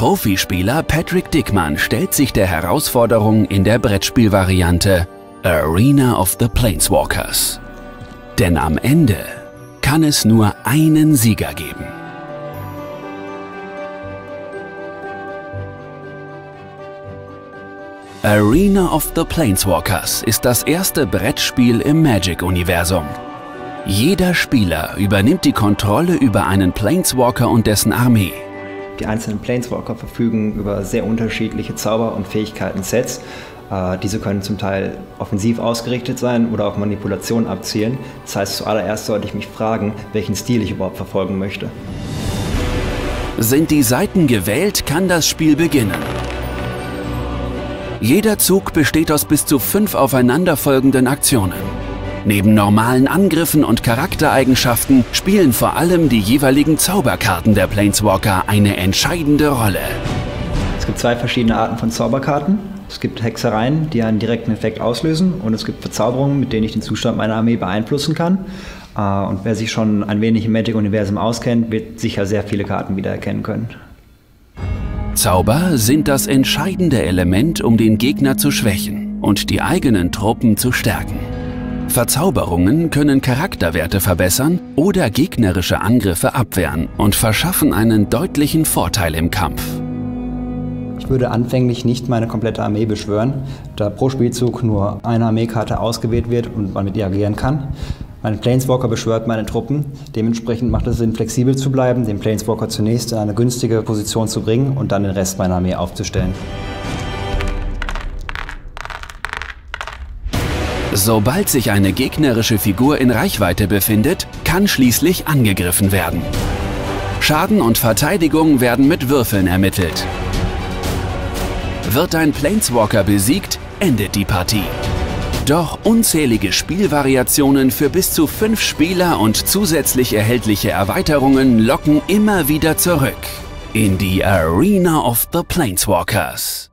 Profispieler Patrick Dickmann stellt sich der Herausforderung in der Brettspielvariante Arena of the Planeswalkers. Denn am Ende kann es nur einen Sieger geben. Arena of the Planeswalkers ist das erste Brettspiel im Magic-Universum. Jeder Spieler übernimmt die Kontrolle über einen Planeswalker und dessen Armee. Die einzelnen Planeswalker verfügen über sehr unterschiedliche Zauber- und Fähigkeiten-Sets. Äh, diese können zum Teil offensiv ausgerichtet sein oder auf Manipulation abzielen. Das heißt, zuallererst sollte ich mich fragen, welchen Stil ich überhaupt verfolgen möchte. Sind die Seiten gewählt, kann das Spiel beginnen. Jeder Zug besteht aus bis zu fünf aufeinanderfolgenden Aktionen. Neben normalen Angriffen und Charaktereigenschaften spielen vor allem die jeweiligen Zauberkarten der Planeswalker eine entscheidende Rolle. Es gibt zwei verschiedene Arten von Zauberkarten. Es gibt Hexereien, die einen direkten Effekt auslösen und es gibt Verzauberungen, mit denen ich den Zustand meiner Armee beeinflussen kann. Äh, und wer sich schon ein wenig im Magic-Universum auskennt, wird sicher sehr viele Karten wiedererkennen können. Zauber sind das entscheidende Element, um den Gegner zu schwächen und die eigenen Truppen zu stärken. Verzauberungen können Charakterwerte verbessern oder gegnerische Angriffe abwehren und verschaffen einen deutlichen Vorteil im Kampf. Ich würde anfänglich nicht meine komplette Armee beschwören, da pro Spielzug nur eine Armeekarte ausgewählt wird und man mit ihr agieren kann. Mein Planeswalker beschwört meine Truppen. Dementsprechend macht es Sinn, flexibel zu bleiben, den Planeswalker zunächst in eine günstige Position zu bringen und dann den Rest meiner Armee aufzustellen. Sobald sich eine gegnerische Figur in Reichweite befindet, kann schließlich angegriffen werden. Schaden und Verteidigung werden mit Würfeln ermittelt. Wird ein Planeswalker besiegt, endet die Partie. Doch unzählige Spielvariationen für bis zu fünf Spieler und zusätzlich erhältliche Erweiterungen locken immer wieder zurück in die Arena of the Planeswalkers.